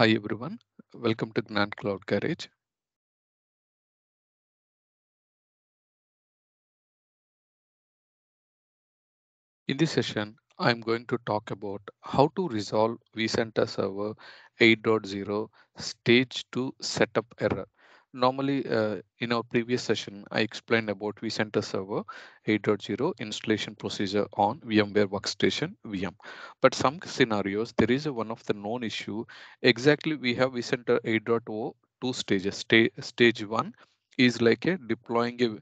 Hi everyone, welcome to Gnan Cloud Garage. In this session, I'm going to talk about how to resolve vCenter Server 8.0 stage 2 setup error. Normally, uh, in our previous session, I explained about vCenter Server 8.0 installation procedure on VMware Workstation VM. But some scenarios, there is one of the known issue. Exactly, we have vCenter 8.0 two stages. Sta stage one is like a deploying a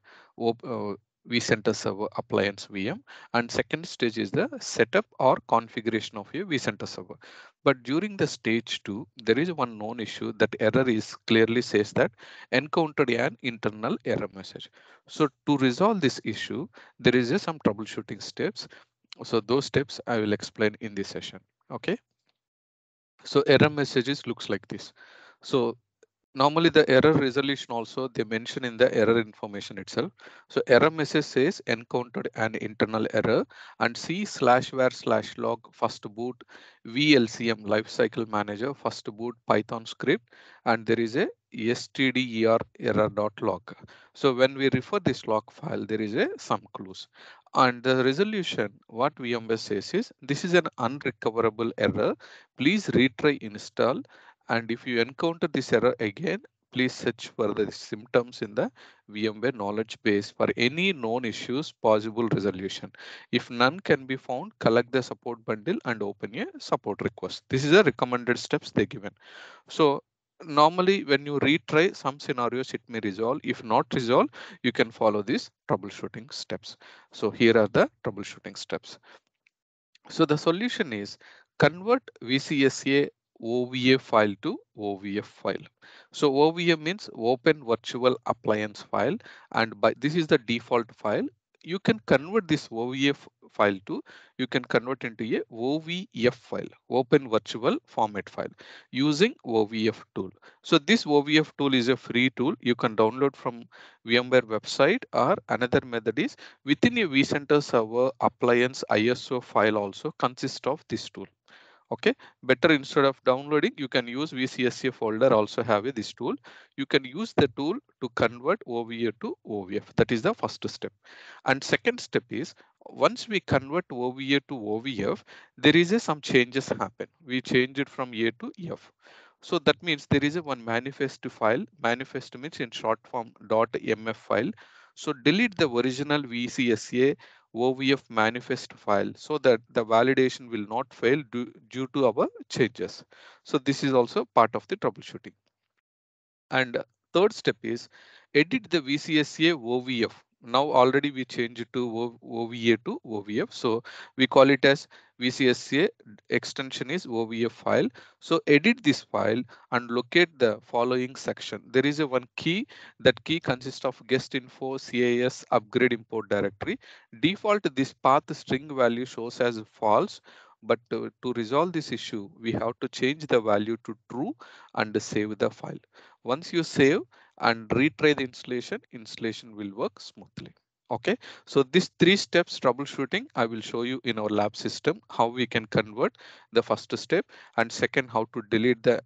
uh, vCenter Server appliance VM and second stage is the setup or configuration of your vCenter server. But during the stage two, there is one known issue that error is clearly says that encountered an internal error message. So to resolve this issue, there is a, some troubleshooting steps. So those steps I will explain in this session. Okay. So error messages looks like this. So normally the error resolution also they mention in the error information itself. So error message says encountered an internal error and C slash var slash log first boot VLCM lifecycle manager first boot Python script and there is a stder error dot log. So when we refer this log file, there is a some clues. And the resolution, what VMware says is this is an unrecoverable error. Please retry install and if you encounter this error again, please search for the symptoms in the VMware knowledge base for any known issues possible resolution. If none can be found, collect the support bundle and open a support request. This is the recommended steps they given. So normally when you retry some scenarios, it may resolve. If not resolve, you can follow these troubleshooting steps. So here are the troubleshooting steps. So the solution is convert VCSA OVA file to OVF file. So OVA means Open Virtual Appliance file and by this is the default file. You can convert this OVA file to, you can convert into a OVF file, Open Virtual Format file using OVF tool. So this OVF tool is a free tool you can download from VMware website or another method is within a vCenter server appliance ISO file also consists of this tool okay better instead of downloading you can use vcsa folder also have this tool. You can use the tool to convert ova to ovf that is the first step. And second step is once we convert ova to ovf there is a some changes happen. We change it from a to f. So that means there is a one manifest file. Manifest means in short form dot .mf file. So delete the original vcsa OVF manifest file so that the validation will not fail due, due to our changes. So this is also part of the troubleshooting. And third step is edit the VCSA OVF now already we change it to OVA to OVF. So we call it as VCSA extension is OVF file. So edit this file and locate the following section. There is a one key that key consists of guest info CIS upgrade import directory. Default this path string value shows as false. But to, to resolve this issue, we have to change the value to true and save the file. Once you save, and retry the installation, installation will work smoothly. Okay, so these three steps troubleshooting, I will show you in our lab system how we can convert the first step and second how to delete the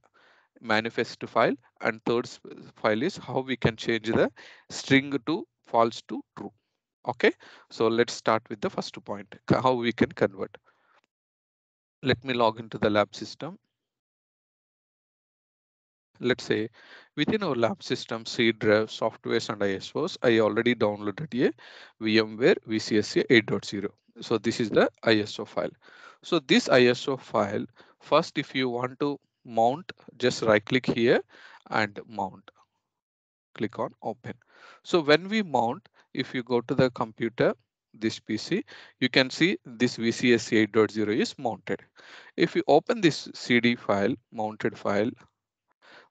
manifest file and third file is how we can change the string to false to true. Okay, so let's start with the first point, how we can convert. Let me log into the lab system let's say within our lab system C drive softwares and ISOs, I already downloaded a VMware VCSA 8.0. So this is the ISO file. So this ISO file, first if you want to mount, just right click here and mount. Click on open. So when we mount, if you go to the computer, this PC, you can see this VCS 8.0 is mounted. If you open this CD file, mounted file,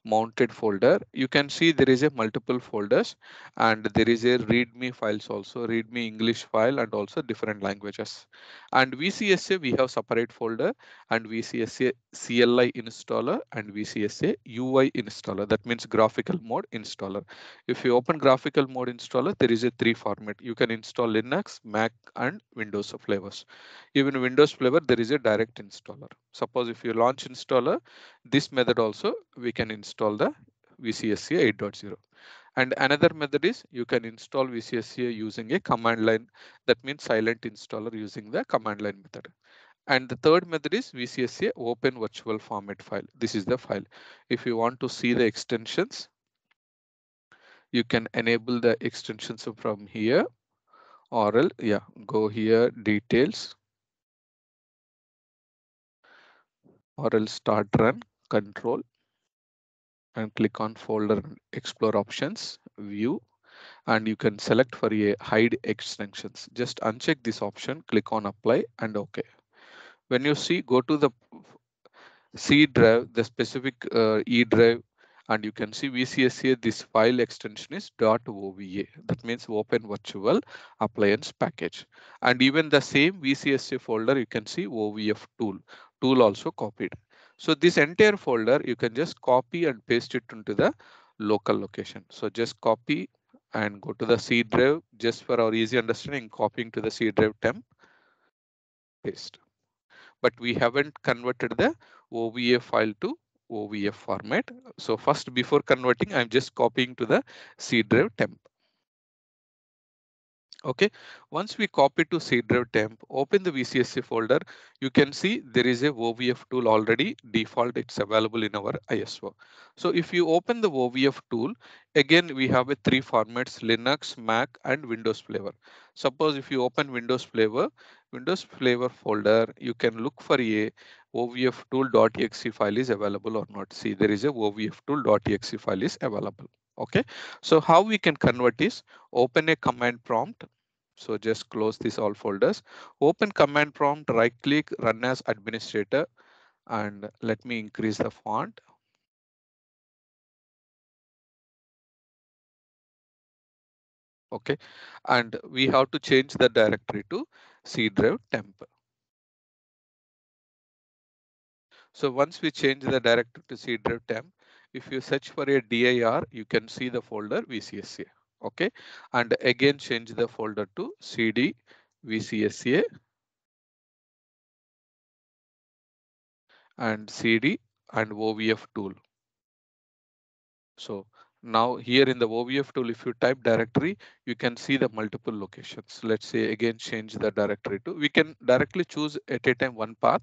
mounted folder. You can see there is a multiple folders and there is a readme files also readme english file and also different languages. And vcsa we have separate folder and vcsa cli installer and vcsa ui installer. That means graphical mode installer. If you open graphical mode installer there is a three format. You can install linux mac and windows flavors. Even windows flavor there is a direct installer Suppose if you launch installer, this method also we can install the VCSA 8.0. And another method is you can install VCSA using a command line. That means silent installer using the command line method. And the third method is VCSA open virtual format file. This is the file. If you want to see the extensions, you can enable the extensions from here or yeah, go here, details, or else start run, control, and click on folder explore options, view, and you can select for a hide extensions. Just uncheck this option, click on apply and OK. When you see, go to the C drive, the specific uh, E drive and you can see VCSA this file extension is .ova that means open virtual appliance package and even the same VCSA folder you can see OVF tool tool also copied so this entire folder you can just copy and paste it into the local location so just copy and go to the C drive just for our easy understanding copying to the C drive temp paste but we haven't converted the OVA file to OVF format. So first before converting, I'm just copying to the C drive temp. Okay, once we copy to C drive temp, open the VCSA folder, you can see there is a OVF tool already default. It's available in our ISO. So if you open the OVF tool, again, we have a three formats, Linux, Mac and Windows flavor. Suppose if you open Windows flavor, Windows flavor folder, you can look for a OVF tool.exe file is available or not. See, there is a OVF tool.exe file is available. Okay, so how we can convert is open a command prompt. So just close this all folders, open command prompt, right click, run as administrator, and let me increase the font. Okay, and we have to change the directory to C drive temp. So once we change the directory to C drive temp, if you search for a dir, you can see the folder VCSA. Okay, and again change the folder to cd VCSA and cd and OVF tool. So now here in the OVF tool, if you type directory, you can see the multiple locations. Let's say again, change the directory to, we can directly choose at a time one path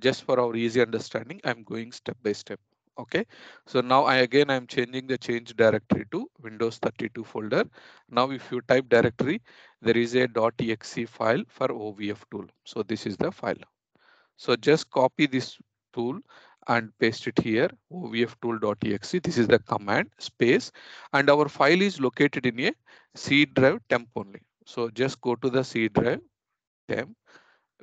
just for our easy understanding. I'm going step by step. Okay, so now I again I'm changing the change directory to Windows 32 folder. Now if you type directory, there is a .exe file for OVF tool. So this is the file. So just copy this tool and paste it here ovftool.exe. This is the command space and our file is located in a C drive temp only. So just go to the C drive temp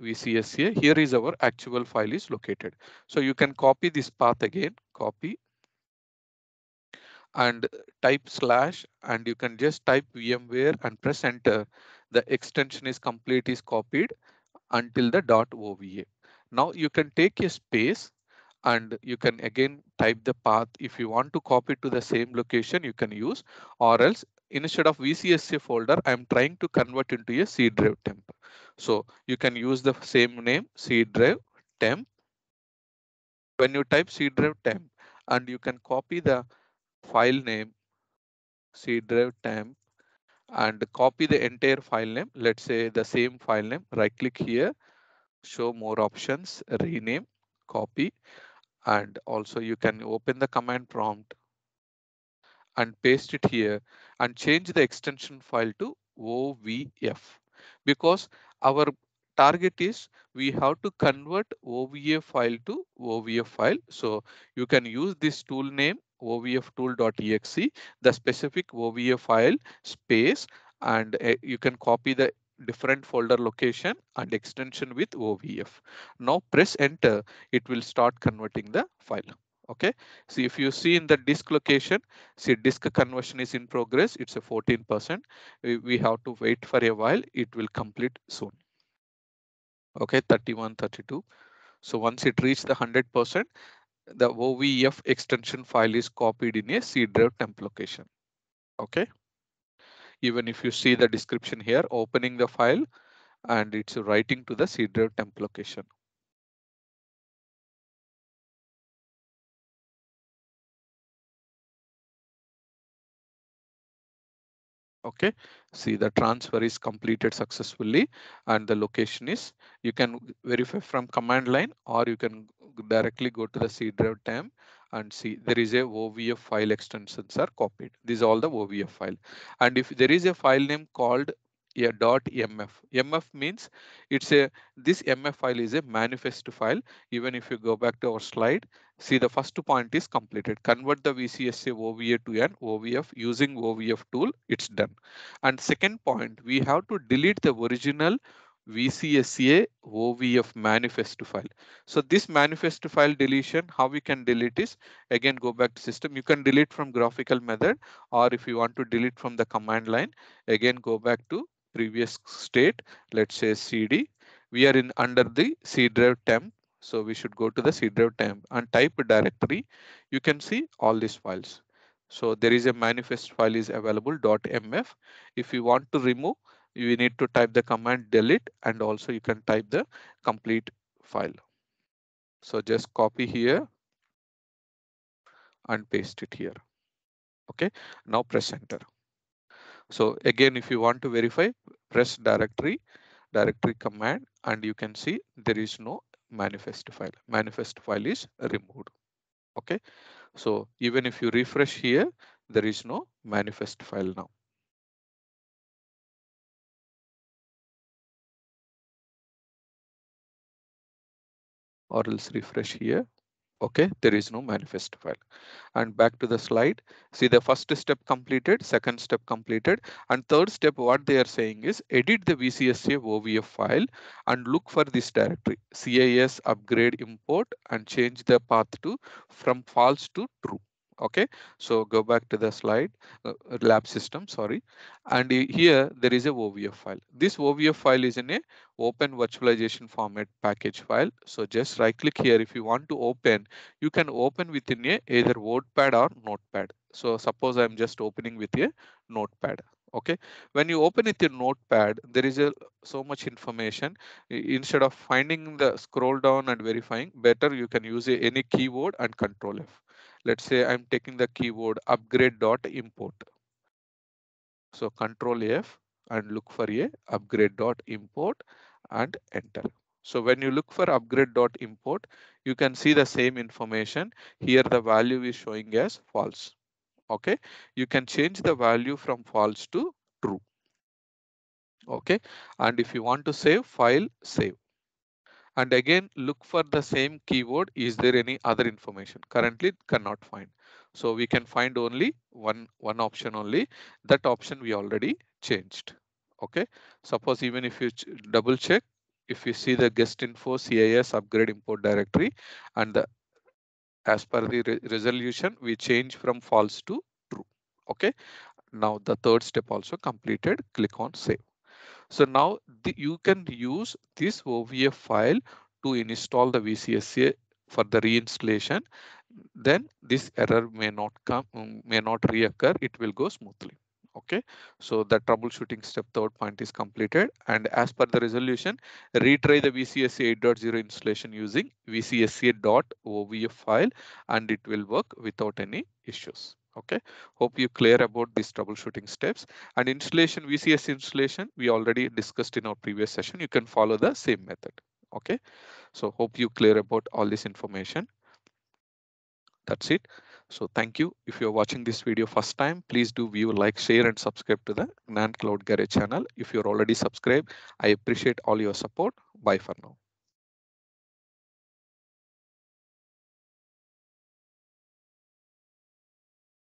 VCSA. Here is our actual file is located. So you can copy this path again, copy and type slash and you can just type VMware and press enter. The extension is complete is copied until the dot .ova. Now you can take a space and you can again type the path. If you want to copy to the same location, you can use or else instead of VCSA folder, I'm trying to convert into a C drive temp. So you can use the same name C drive temp. When you type C drive temp and you can copy the file name C drive temp and copy the entire file name. Let's say the same file name, right click here, show more options, rename, copy and also you can open the command prompt and paste it here and change the extension file to OVF because our target is we have to convert OVA file to OVF file. So you can use this tool name ovftool.exe, the specific OVA file space, and uh, you can copy the different folder location and extension with OVF. Now press enter, it will start converting the file. Okay, so if you see in the disk location, see disk conversion is in progress. It's a 14%. We, we have to wait for a while. It will complete soon. Okay, 31, 32. So once it reaches the 100%, the OVF extension file is copied in a C drive temp location. Okay even if you see the description here, opening the file and it's writing to the C drive temp location. Okay. See the transfer is completed successfully and the location is you can verify from command line or you can directly go to the c drive tab and see there is a ovf file extensions are copied. These are all the ovf file. And if there is a file name called a dot mf mf means it's a this mf file is a manifest file. Even if you go back to our slide see the first point is completed. Convert the vcsa ova to an ovf using ovf tool it's done. And second point we have to delete the original VCSA OVF manifest file. So this manifest file deletion, how we can delete is again go back to system. You can delete from graphical method or if you want to delete from the command line, again go back to previous state, let's say CD. We are in under the C drive temp. So we should go to the C drive temp and type directory. You can see all these files. So there is a manifest file is available .mf. If you want to remove, you need to type the command delete and also you can type the complete file. So just copy here and paste it here. Okay, now press enter. So again, if you want to verify, press directory, directory command, and you can see there is no manifest file. Manifest file is removed. Okay, so even if you refresh here, there is no manifest file now. Or else refresh here okay there is no manifest file. And back to the slide. See the first step completed second step completed and third step what they are saying is edit the vcsa ovf file and look for this directory cis upgrade import and change the path to from false to true. Okay so go back to the slide uh, lab system sorry. And here there is a ovf file. This ovf file is in a open virtualization format package file. So just right click here. If you want to open you can open within a either wordpad or notepad. So suppose i'm just opening with a notepad okay? When you open it in notepad there is a so much information. Instead of finding the scroll down and verifying better you can use a, any keyword and control f. Let's say I'm taking the keyword upgrade dot import. So control F and look for a upgrade dot import and enter. So when you look for upgrade dot import, you can see the same information. Here the value is showing as false. Okay, you can change the value from false to true. Okay, and if you want to save file, save and again look for the same keyword is there any other information currently cannot find so we can find only one one option only that option we already changed okay suppose even if you double check if you see the guest info cis upgrade import directory and the as per the re resolution we change from false to true okay now the third step also completed click on save so now the, you can use this OVF file to install the VCSA for the reinstallation. Then this error may not come, may not reoccur. It will go smoothly. Okay, so the troubleshooting step third point is completed. And as per the resolution, retry the VCSA 8.0 installation using VCSA.ovf file and it will work without any issues. Okay hope you clear about these troubleshooting steps. And installation vcs installation we already discussed in our previous session. You can follow the same method. Okay so hope you clear about all this information. That's it so thank you. If you're watching this video first time please do view like share and subscribe to the Gnan Cloud Garage channel. If you're already subscribed i appreciate all your support. Bye for now